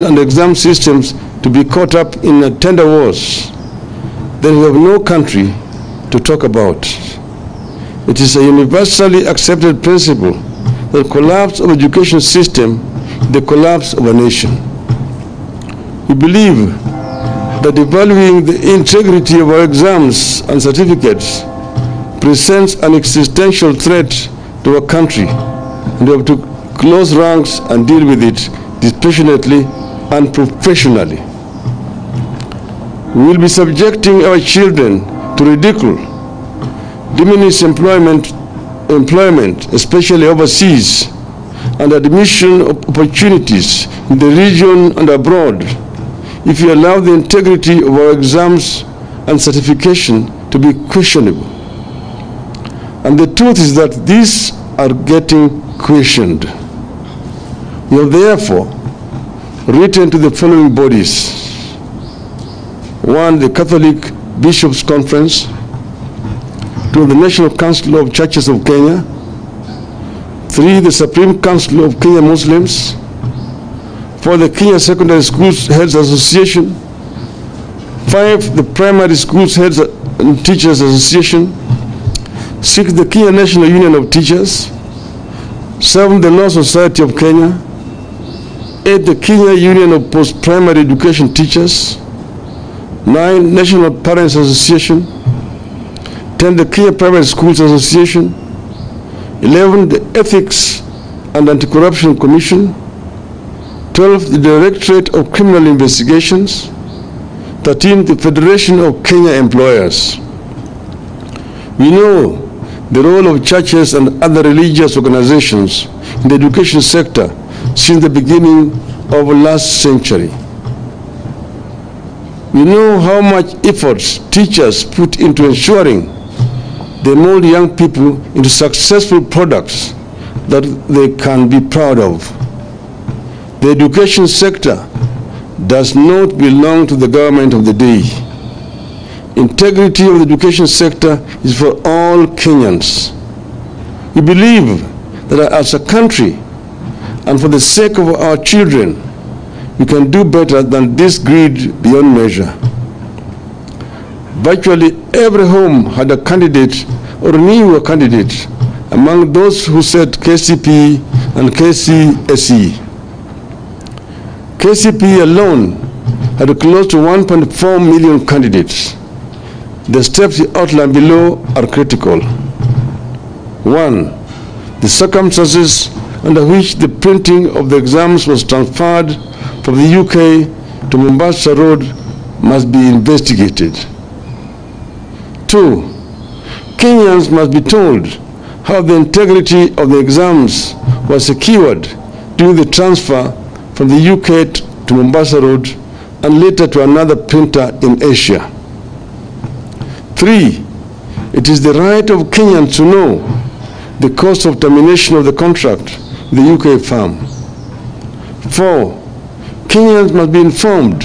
and exam systems to be caught up in a tender wars, then we have no country to talk about. It is a universally accepted principle that the collapse of education system the collapse of a nation. We believe that evaluating the integrity of our exams and certificates presents an existential threat to our country, and we have to close ranks and deal with it dispassionately and professionally. We will be subjecting our children to ridicule, diminished employment, employment, especially overseas, and admission of opportunities in the region and abroad if we allow the integrity of our exams and certification to be questionable. And the truth is that these are getting questioned. We are therefore written to the following bodies. One, the Catholic Bishops' Conference, two, the National Council of Churches of Kenya, three, the Supreme Council of Kenya Muslims, four, the Kenya Secondary Schools Heads Association, five, the Primary Schools Heads and Teachers Association, six, the Kenya National Union of Teachers, seven, the Law Society of Kenya, eight, the Kenya Union of Post-Primary Education Teachers, nine, National Parents Association, 10, the Kenya Private Schools Association, 11, the Ethics and Anti-Corruption Commission, 12, the Directorate of Criminal Investigations, 13, the Federation of Kenya Employers. We know the role of churches and other religious organizations in the education sector since the beginning of last century. We know how much efforts teachers put into ensuring they mold young people into successful products that they can be proud of. The education sector does not belong to the government of the day. Integrity of the education sector is for all Kenyans. We believe that as a country and for the sake of our children, we can do better than this greed beyond measure. Virtually every home had a candidate or knew a candidate among those who said KCP and KCSE. KCP alone had close to 1.4 million candidates. The steps outlined below are critical. One, the circumstances under which the printing of the exams was transferred from the UK to Mombasa Road must be investigated. Two, Kenyans must be told how the integrity of the exams was secured during the transfer from the UK to Mombasa Road and later to another printer in Asia. Three, it is the right of Kenyans to know the cost of termination of the contract the UK firm. Four, Kenyans must be informed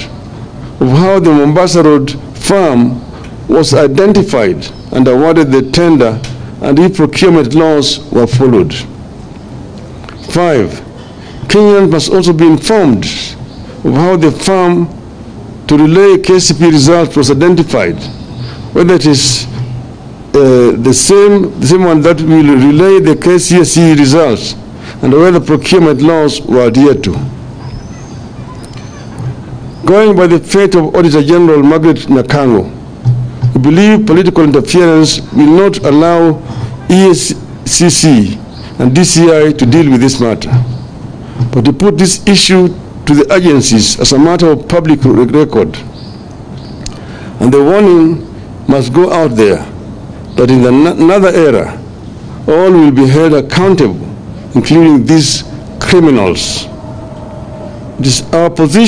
of how the Mombasa Road firm was identified and awarded the tender and if procurement laws were followed. Five, Kenyans must also be informed of how the firm to relay KCP results was identified, whether it is uh, the same the same one that will relay the KCSE results and the way the procurement laws were adhered to. Going by the fate of Auditor General Margaret Nyakang'o, we believe political interference will not allow EACC and DCI to deal with this matter, but to put this issue to the agencies as a matter of public record. And the warning must go out there that in another era, all will be held accountable, including these criminals. It is our position